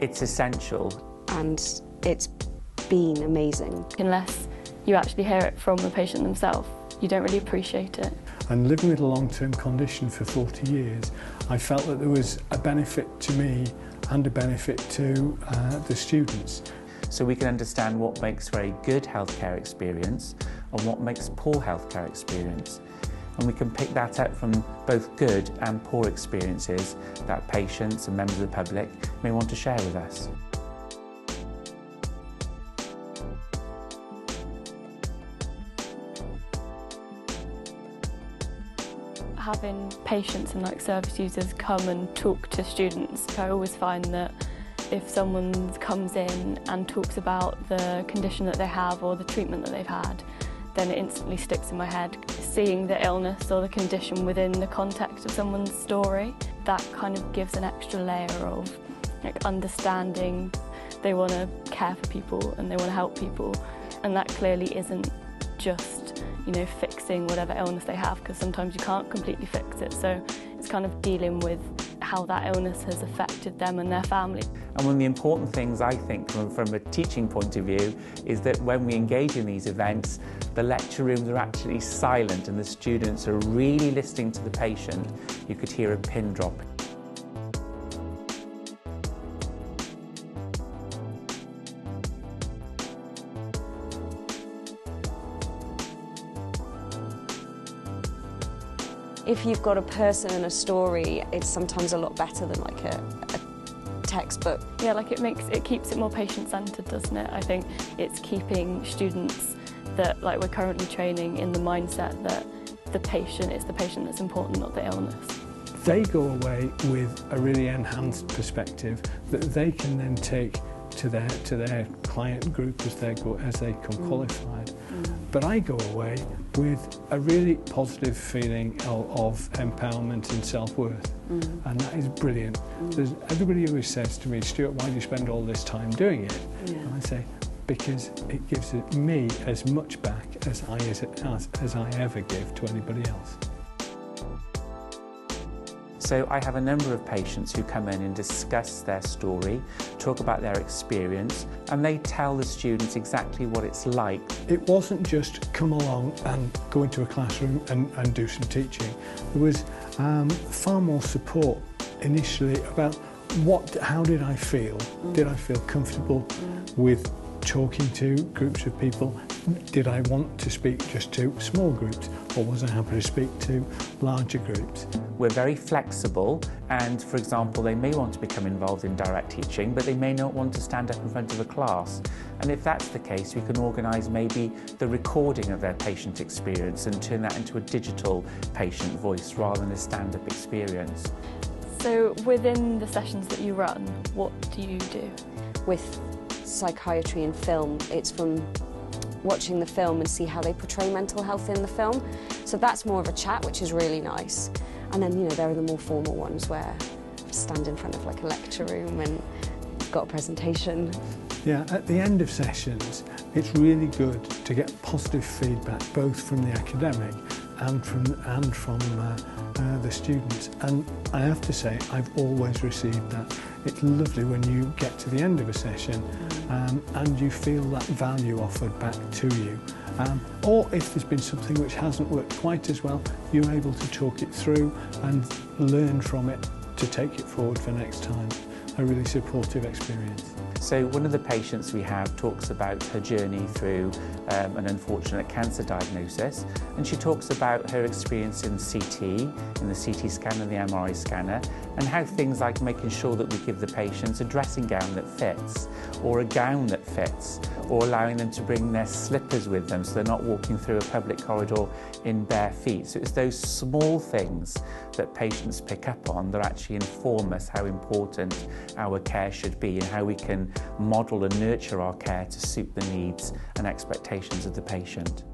It's essential. And it's been amazing. Unless you actually hear it from the patient themselves, you don't really appreciate it. And living with a long-term condition for 40 years, I felt that there was a benefit to me and a benefit to uh, the students. So we can understand what makes very good healthcare experience and what makes poor healthcare experience. And we can pick that up from both good and poor experiences that patients and members of the public may want to share with us. having patients and like service users come and talk to students. I always find that if someone comes in and talks about the condition that they have or the treatment that they've had, then it instantly sticks in my head. Seeing the illness or the condition within the context of someone's story, that kind of gives an extra layer of like understanding they want to care for people and they want to help people and that clearly isn't just you know, fixing whatever illness they have because sometimes you can't completely fix it. So it's kind of dealing with how that illness has affected them and their family. And one of the important things I think from, from a teaching point of view is that when we engage in these events, the lecture rooms are actually silent and the students are really listening to the patient. You could hear a pin drop. If you've got a person and a story, it's sometimes a lot better than like a, a textbook. Yeah, like it makes it keeps it more patient-centered, doesn't it? I think it's keeping students that like we're currently training in the mindset that the patient is the patient that's important, not the illness. They go away with a really enhanced perspective that they can then take to their to their client group as they go as they come mm. qualified. Mm. But I go away with a really positive feeling of, of empowerment and self-worth. Mm. And that is brilliant. Mm. There's everybody always says to me, Stuart, why do you spend all this time doing it? Yeah. And I say, because it gives me as much back as I, as, as, as I ever give to anybody else. So I have a number of patients who come in and discuss their story, talk about their experience, and they tell the students exactly what it's like. It wasn't just come along and go into a classroom and, and do some teaching. There was um, far more support initially about what, how did I feel? Did I feel comfortable with talking to groups of people? Did I want to speak just to small groups or was I happy to speak to larger groups? We're very flexible and for example they may want to become involved in direct teaching but they may not want to stand up in front of a class and if that's the case we can organise maybe the recording of their patient experience and turn that into a digital patient voice rather than a stand-up experience. So within the sessions that you run, what do you do? With psychiatry and film. It's from watching the film and see how they portray mental health in the film. So that's more of a chat, which is really nice. And then, you know, there are the more formal ones where I stand in front of like a lecture room and got a presentation. Yeah, at the end of sessions, it's really good to get positive feedback, both from the academic and from, and from uh, uh, the students. And I have to say, I've always received that. It's lovely when you get to the end of a session um, and you feel that value offered back to you. Um, or if there's been something which hasn't worked quite as well, you're able to talk it through and learn from it to take it forward for next time. A really supportive experience. So one of the patients we have talks about her journey through um, an unfortunate cancer diagnosis and she talks about her experience in CT, in the CT scanner, the MRI scanner and how things like making sure that we give the patients a dressing gown that fits or a gown that fits or allowing them to bring their slippers with them so they're not walking through a public corridor in bare feet. So it's those small things that patients pick up on that actually inform us how important our care should be and how we can model and nurture our care to suit the needs and expectations of the patient.